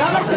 ಯಾವತ್ತು